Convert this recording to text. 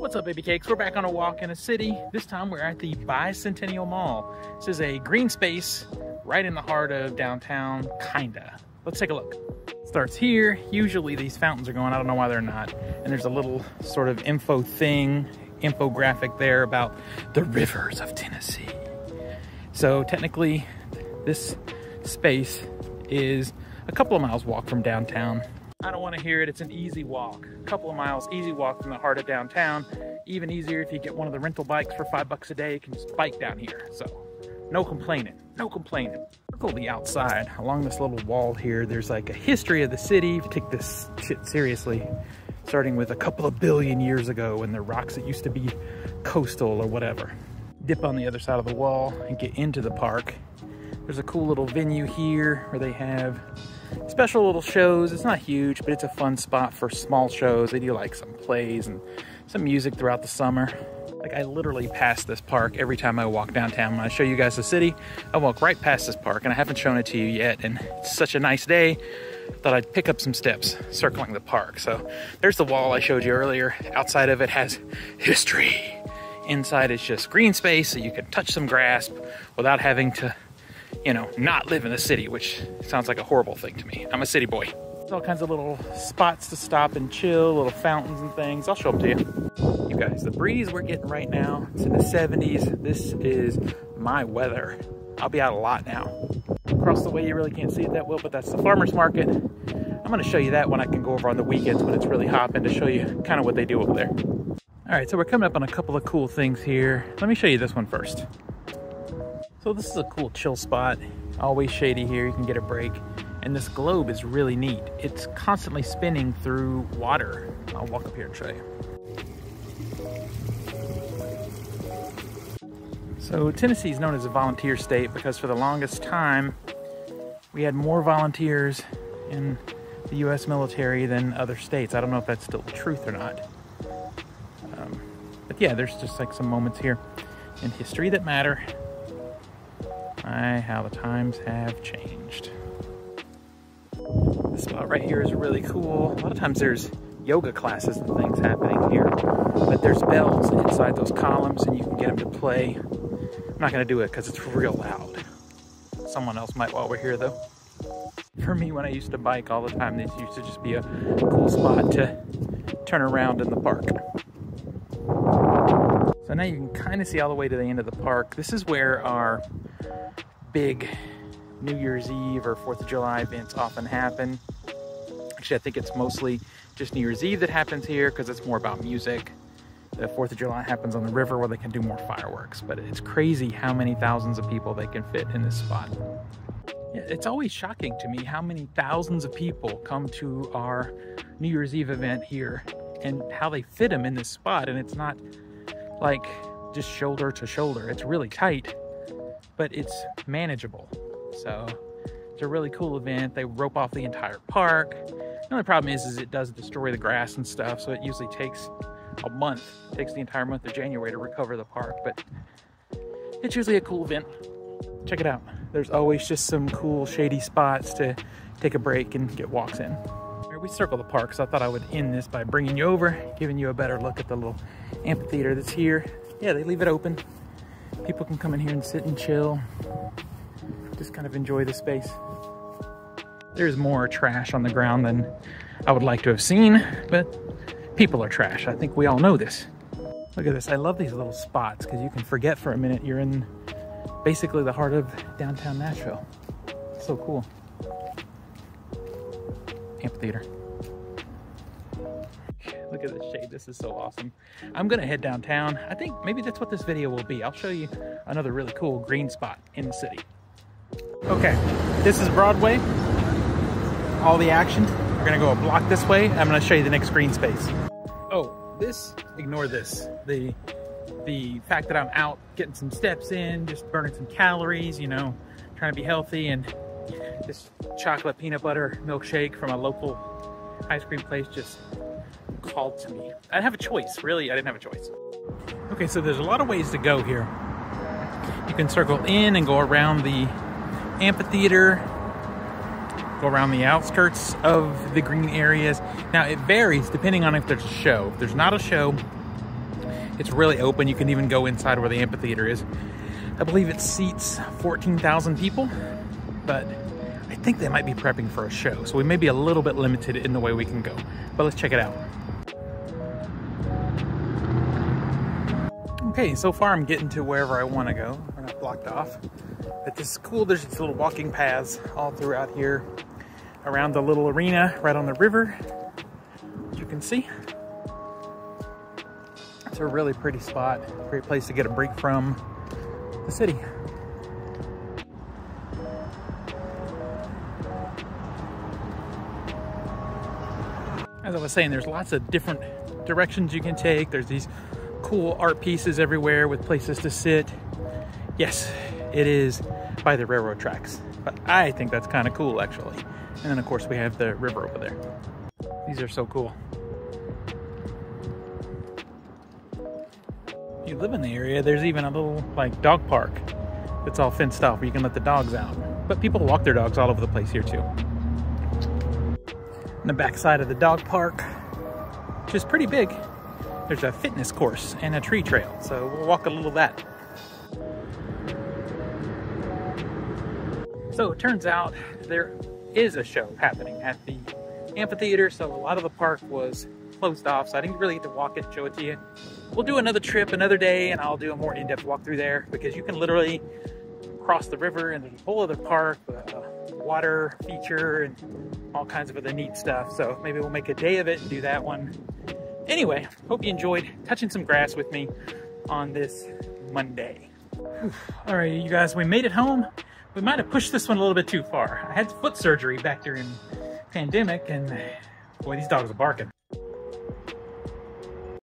What's up, baby cakes? We're back on a walk in a city. This time we're at the Bicentennial Mall. This is a green space right in the heart of downtown, kinda. Let's take a look. Starts here. Usually these fountains are going. I don't know why they're not. And there's a little sort of info thing, infographic there about the rivers of Tennessee. So technically, this space is a couple of miles walk from downtown. I don't want to hear it. It's an easy walk. A couple of miles, easy walk from the heart of downtown. Even easier if you get one of the rental bikes for five bucks a day. You can just bike down here. So no complaining, no complaining. Circle the outside along this little wall here. There's like a history of the city. If you take this shit seriously, starting with a couple of billion years ago when the rocks that used to be coastal or whatever. Dip on the other side of the wall and get into the park. There's a cool little venue here where they have special little shows. It's not huge, but it's a fun spot for small shows. They do like some plays and some music throughout the summer. Like I literally pass this park every time I walk downtown. When I show you guys the city, I walk right past this park and I haven't shown it to you yet. And it's such a nice day that I'd pick up some steps circling the park. So there's the wall I showed you earlier. Outside of it has history. Inside is just green space so you can touch some grass without having to you know, not live in the city, which sounds like a horrible thing to me. I'm a city boy. There's all kinds of little spots to stop and chill, little fountains and things. I'll show them to you. You guys, the breeze we're getting right now, it's in the 70s. This is my weather. I'll be out a lot now. Across the way, you really can't see it that well, but that's the farmer's market. I'm gonna show you that when I can go over on the weekends when it's really hopping to show you kind of what they do over there. All right, so we're coming up on a couple of cool things here. Let me show you this one first. So this is a cool chill spot. Always shady here, you can get a break. And this globe is really neat. It's constantly spinning through water. I'll walk up here and show you. So Tennessee is known as a volunteer state because for the longest time, we had more volunteers in the U.S. military than other states. I don't know if that's still the truth or not. Um, but yeah, there's just like some moments here in history that matter. My, how the times have changed. This spot right here is really cool. A lot of times there's yoga classes and things happening here, but there's bells inside those columns and you can get them to play. I'm not gonna do it because it's real loud. Someone else might while we're here though. For me, when I used to bike all the time, this used to just be a cool spot to turn around in the park. So now you can kind of see all the way to the end of the park. This is where our big New Year's Eve or 4th of July events often happen. Actually, I think it's mostly just New Year's Eve that happens here because it's more about music. The 4th of July happens on the river where they can do more fireworks, but it's crazy how many thousands of people they can fit in this spot. It's always shocking to me how many thousands of people come to our New Year's Eve event here and how they fit them in this spot. And it's not like just shoulder to shoulder, it's really tight but it's manageable. So it's a really cool event. They rope off the entire park. The only problem is, is it does destroy the grass and stuff. So it usually takes a month, it takes the entire month of January to recover the park, but it's usually a cool event. Check it out. There's always just some cool shady spots to take a break and get walks in. We circle the park, so I thought I would end this by bringing you over, giving you a better look at the little amphitheater that's here. Yeah, they leave it open people can come in here and sit and chill, just kind of enjoy the space. There's more trash on the ground than I would like to have seen, but people are trash. I think we all know this. Look at this. I love these little spots because you can forget for a minute you're in basically the heart of downtown Nashville. so cool. Amphitheater. Look at this shade. This is so awesome. I'm going to head downtown. I think maybe that's what this video will be. I'll show you another really cool green spot in the city. Okay, this is Broadway. All the action. We're going to go a block this way. I'm going to show you the next green space. Oh, this, ignore this. The the fact that I'm out getting some steps in, just burning some calories, you know, trying to be healthy and this chocolate peanut butter milkshake from a local ice cream place just called to me. I didn't have a choice, really, I didn't have a choice. Okay, so there's a lot of ways to go here. You can circle in and go around the amphitheater, go around the outskirts of the green areas. Now it varies depending on if there's a show. If there's not a show, It's really open. You can even go inside where the amphitheater is. I believe it seats 14,000 people, but I think they might be prepping for a show. So we may be a little bit limited in the way we can go, but let's check it out. Okay, so far I'm getting to wherever I want to go. We're not blocked off. But this is cool. There's just little walking paths all throughout here around the little arena right on the river, as you can see. It's a really pretty spot, great place to get a break from the city. As I was saying, there's lots of different directions you can take. There's these cool art pieces everywhere with places to sit. Yes, it is by the railroad tracks, but I think that's kind of cool actually. And then of course we have the river over there. These are so cool. If you live in the area, there's even a little like dog park that's all fenced off where you can let the dogs out. But people walk their dogs all over the place here too. On the backside of the dog park, which is pretty big, there's a fitness course and a tree trail. So we'll walk a little of that. So it turns out there is a show happening at the amphitheater. So a lot of the park was closed off. So I didn't really get to walk it, show it to you. We'll do another trip another day and I'll do a more in-depth walkthrough there because you can literally cross the river and there's a whole other park, a water feature and all kinds of other neat stuff. So maybe we'll make a day of it and do that one. Anyway, hope you enjoyed touching some grass with me on this Monday. All right, you guys, we made it home. We might have pushed this one a little bit too far. I had foot surgery back during pandemic and boy, these dogs are barking.